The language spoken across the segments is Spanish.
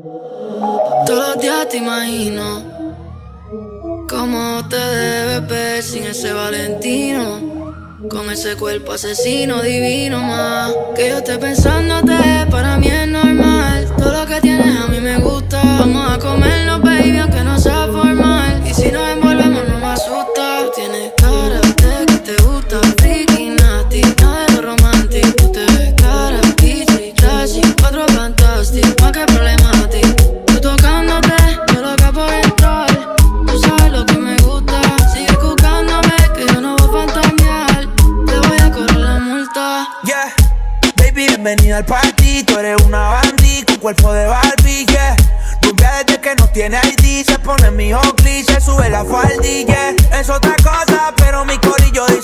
Todos los días te imagino cómo te debes ver sin ese Valentino. Con ese cuerpo asesino divino más Que yo esté pensándote, para mí es normal Todo lo que tienes a mí me gusta Vamos a comernos, baby, aunque no sea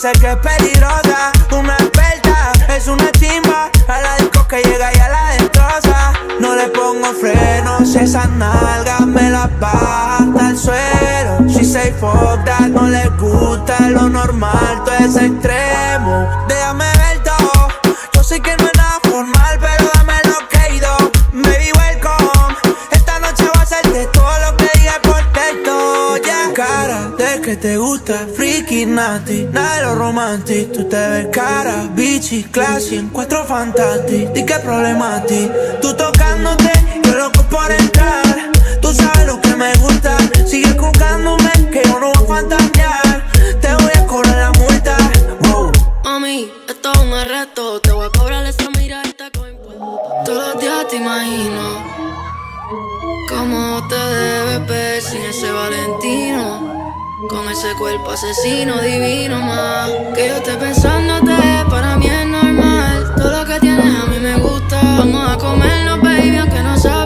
dice que es peligrosa. Una experta, es una chimba. A la disco que llega y a la destroza. No le pongo frenos, esas nalgas me las baja el suelo. She say fuck no le gusta lo normal, todo es extremo. Déjame te gusta, freaky, nasty, nada de lo romantic. Tú te ves cara, bitchy, classy, encuentro fantastic. Di que problema a ti, tú tocándote, yo loco por entrar. Tú sabes lo que me gusta, sigue jugándome, que yo no voy a fantasear. Te voy a cobrar la multa, wow. Mami, esto es un arresto. Te voy a cobrar esa mirada con impuestos. Todos los días te imagino cómo te debes ver sin ese Valentino. Con ese cuerpo asesino divino más. Que yo esté pensándote, para mí es normal. Todo lo que tienes a mí me gusta. Vamos a comernos, baby, aunque no sea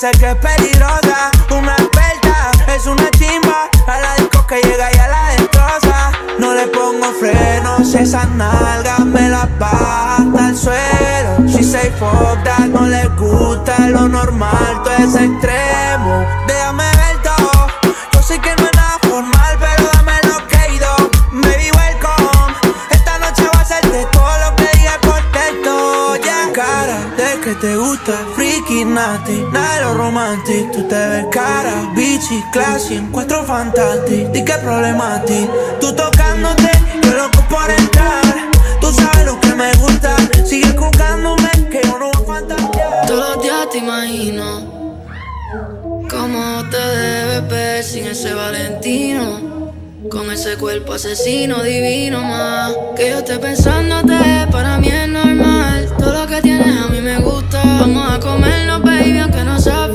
dice que es peligrosa. Una experta, es una chimba. A la disco que llega y a la destroza. No le pongo frenos, esas nalgas me las baja hasta el suelo. She say fuck no le gusta lo normal, todo es extremo. De lo romantic. Tú te ves cara, bitchy, classy, encuentro fantastic. Di que problema a ti, tú tocándote, yo loco por entrar. Tú sabes lo que me gusta, sigue jugándome, que yo no voy a fantasear. Todos los días te imagino cómo te debes ver sin ese Valentino. Con ese cuerpo asesino divino más. Que yo esté pensándote, para mí es normal. Todo lo que tienes a mí me gusta. Vamos a comernos, baby, aunque no sea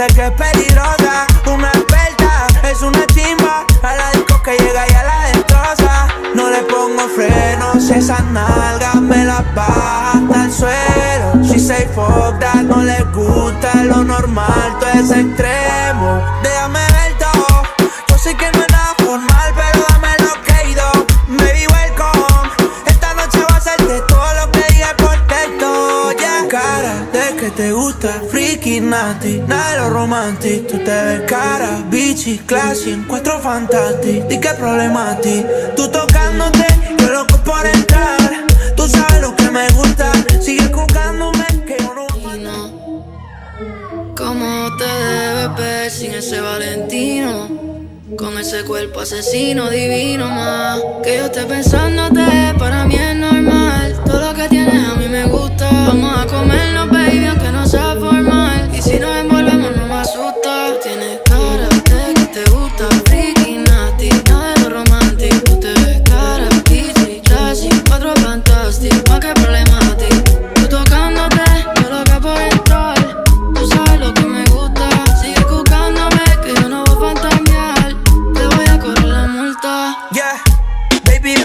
dice que es peligrosa. Una experta, es una chimba. A la disco que llega y a la destroza. No le pongo frenos, esas nalgas me las baja hasta el suelo. She say fuck no le gusta lo normal, todo es extremo. Te gusta, freaky, nasty, nada de lo romantic. Tú te ves cara, bitchy, classy, encuentro fantastic. Di que problema a ti, tú tocándote, yo loco por entrar. Tú sabes lo que me gusta, sigue jugándome, que yo no. ¿Cómo te debes ver sin ese Valentino? Con ese cuerpo asesino divino más. Que yo esté pensándote, para mí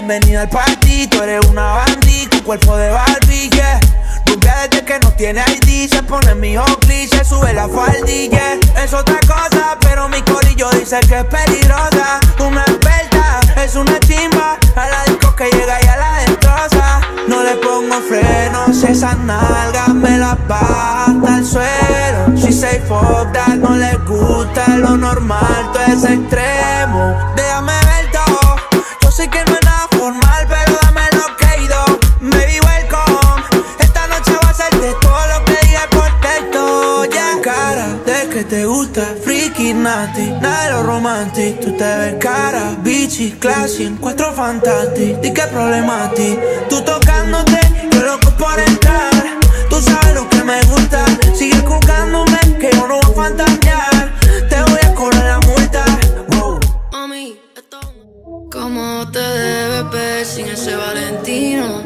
bienvenida al party. Tú eres una bandit con cuerpo de Barbie, yeah. Rubia desde que no tiene ID, se pone mi se sube la faldilla. Es otra cosa, pero mi corillo dice que es peligrosa. Una experta, es una chimba. A la disco que llega y a la destroza. No le pongo frenos, esas nalgas me las baja hasta el suelo. She say fuck that, no le gusta lo normal, todo es extremo. Déjame de lo romantic. Tú te ves cara, bichi, classy, en cuatro fantastic. Di que problema a ti. Tú tocándote, yo loco por entrar. Tú sabes lo que me gusta. Sigue jugándome, que yo no voy a fantasear. Te voy a correr la multa. Wow. Mami, esto ¿Cómo te debes ver sin ese Valentino?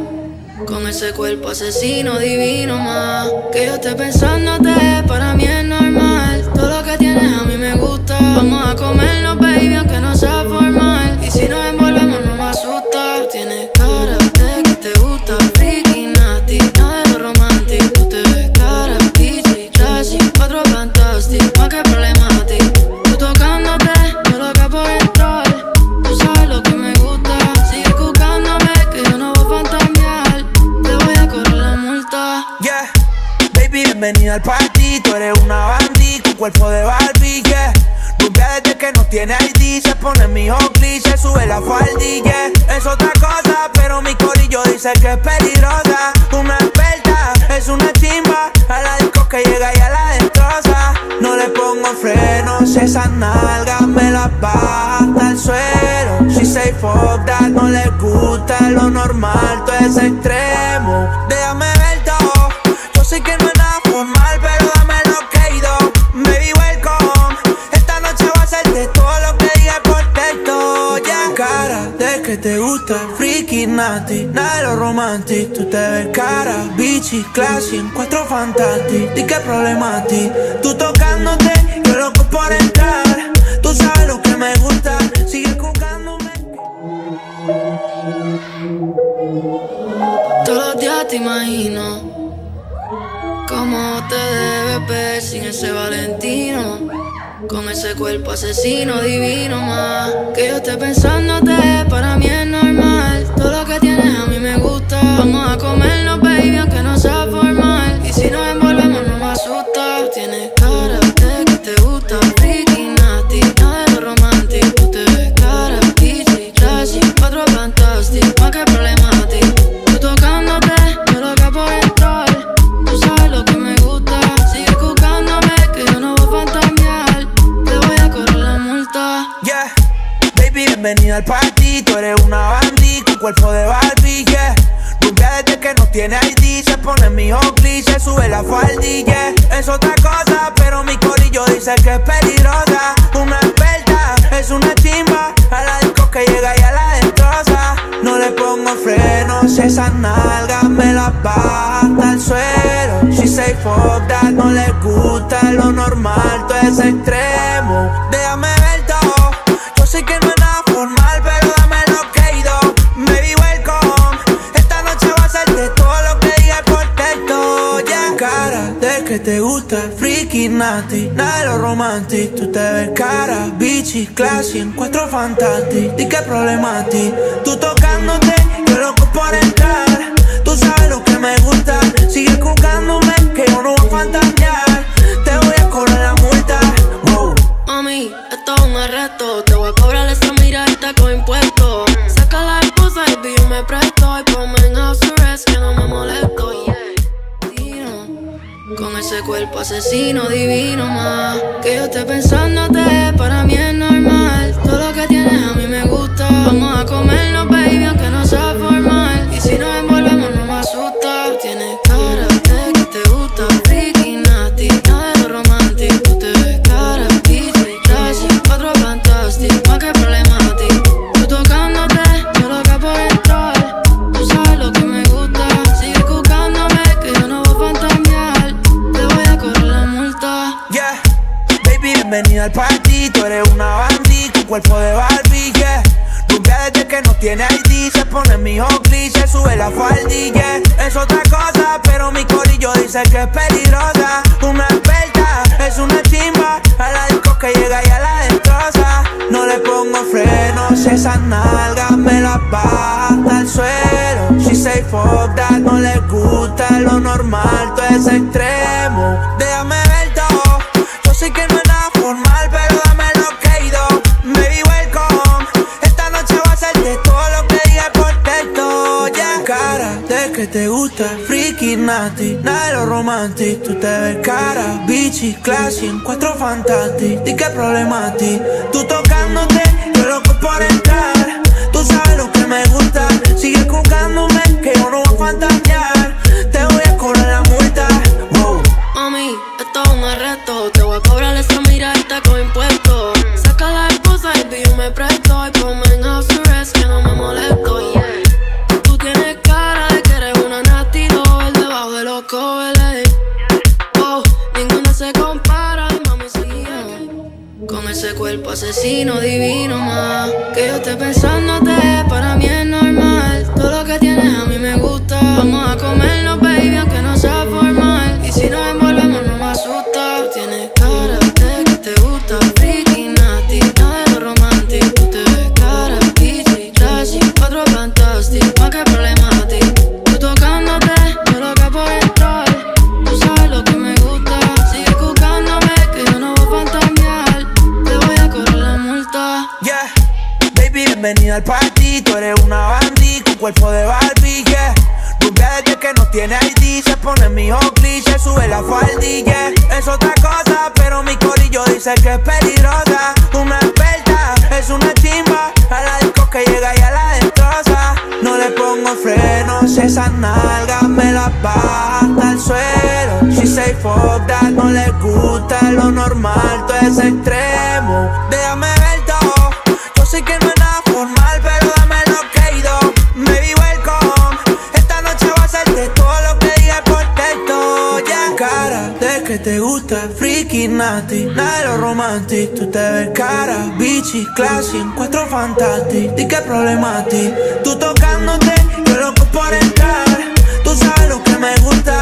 Con ese cuerpo asesino divino más. Que yo esté pensándote, para mí es normal. Vamos a comernos, baby, aunque no sea formal. Y si nos envolvemos, no me asusta. Tú tienes cara de que te gusta, freaky, nasty. Nada de romántico. Tú te ves cara, easy, classy. Cuatro fantastic, más que problemático. Tú tocándote, yo loca por entrar. Tú sabes lo que me gusta. Sigue buscándome, que yo no voy a fantamear. Te voy a correr la multa. Yeah, baby, bienvenida al party. Tú eres una bandit con cuerpo de Barbie, yeah. Desde que no tiene ID, se pone mi Oakley, se sube la faldilla. Es otra cosa, pero mi corillo dice que es peligrosa. Una experta, es una chimba. A la disco que llega y a la destroza. No le pongo frenos, esas nalgas me las baja el suelo. She say fuck no le gusta lo normal, todo es extremo. Romantic. Tú te ves cara, bichi, classy, en cuatro fantastic. Di que problema a ti. Tú tocándote, yo loco por entrar. Tú sabes lo que me gusta. Sigue jugándome. Todos los días te imagino cómo te debes ver sin ese Valentino. Con ese cuerpo asesino divino más. Que yo esté pensándote, para mí que tienes a mí me gusta. Vamos a comernos, baby, aunque no sea tiene ID, se pone mi Oakley, se sube la faldilla. Es otra cosa, pero mi corillo dice que es peligrosa. Una experta, es una chimba. A la disco que llega y a la destroza. No le pongo frenos, esas nalgas me las baja el suelo. She say fuck that, no le gusta lo normal, todo es extremo. Déjame te gusta, freaky, nasty. Nada de lo romantic. Tú te ves cara, bichi, classy, en cuatro fantastic. Di que problema a ti. Tú tocándote, yo loco por entrar. Tú sabes lo que me gusta. Sigue jugándome, que yo no voy a fantasear. Asesino divino más. Que yo esté pensándote, para mí es se pone mi y se sube la faldilla. Es otra cosa, pero mi corillo dice que es peligrosa. Una experta, es una chimba. A la disco que llega y a la destroza. No le pongo frenos, esas nalgas me las baja el suelo. She say fuck no le gusta lo normal, todo es extremo. Déjame nada de lo romantic. Tú te ves cara, bichi, classy, en cuatro fantastic. ¿Y qué problema a ti? Tú tocándote, yo loco por entrar. Tú sabes lo que me gusta. Sigue jugándome, que yo no voy a fantasear. Que yo esté bienvenida al party. Tú eres una bandit con cuerpo de Barbie, yeah. Rubia desde que no tiene ID, se pone mi se sube la faldilla. Es otra cosa, pero mi corillo dice que es peligrosa. Una experta, es una chimba. A la disco que llega y a la destroza. No le pongo frenos, esas nalgas me las baja hasta el suelo. She say fuck no le gusta lo normal, todo es extremo. Déjame freaky, nasty, nada de lo romantic. Tú te ves cara, bichi, classy, en cuatro fantastic. ¿Y qué problema a ti? Tú tocándote, yo loco por entrar. Tú sabes lo que me gusta,